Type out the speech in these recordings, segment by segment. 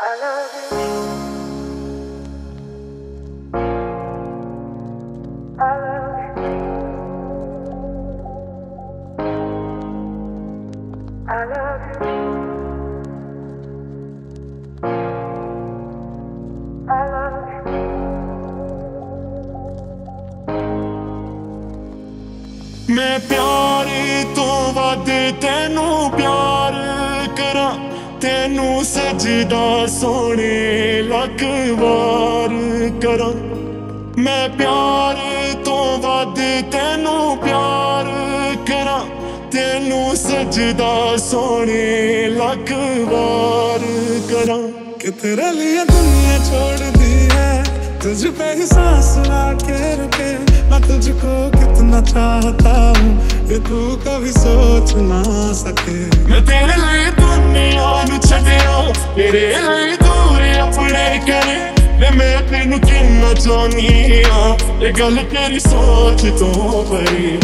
Me pyare to va de ਤੈਨੂੰ ਸਜਦਾ ਸੋਹਣੇ ਲੱਖ ਵਾਰ ਕਰਾਂ। ਮੈਂ ਪਿਆਰ ਤੋਂ ਵੱਧ ਤੈਨੂੰ ਪਿਆਰ ਕਰਾਂ। ਤੈਨੂੰ ਸਜਦਾ ਸੋਹਣੇ ਲੱਖ ਵਾਰ ਕਰਾਂ। ਕਿ ਤੇਰੇ ਲਈ ਦੁਨੀਆ ਛੋੜਦੀ ਹੈ, ਤੁਝ ਪੇ ਹੀ ਸਾਸ ਲਾ ਕੇ ਰੁਕੇ। ਮੈਂ ਤੁਝ ਕੋ ਕਿਤਨਾ ਚਾਹਤਾ कि तू, कभी सोच ना सके। मैं तेरे लिए दुनिया नु छड़िया तेरे लिए दूरे अपने करे। वे मैं तेन किन्ना चाहनी हाँ, ये गल तेरी सोच तो परी।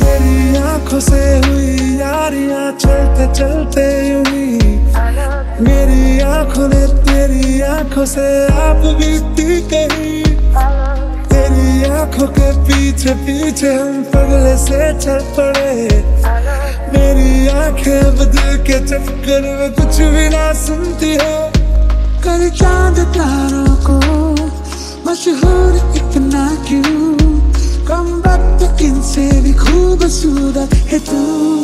तेरी आँखों से हुई यारियाँ चलते चलते हुई। मेरी आँखों ने तेरी आँखों से आप बीती गई के पीछे पीछे हम पगले से चल पड़े. मेरी आँखें बदल दिल के चक्कर में कुछ भी ना सुनती है। कर चाँद तारों को मशहूर इतना क्यों? कम वक्त इनसे भी खूबसूरत है तू।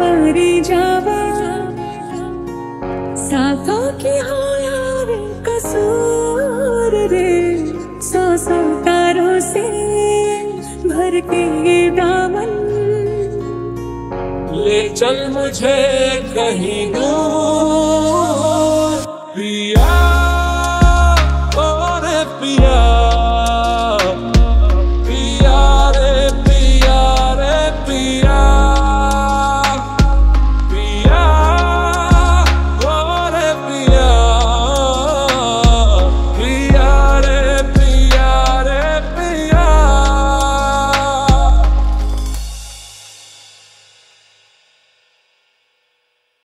जावा जावा। साथों की हो यार कसूर रे। सौ सौ तारों से भर के ये दामन। ले चल मुझे कहीं दूर। पिया, और पिया।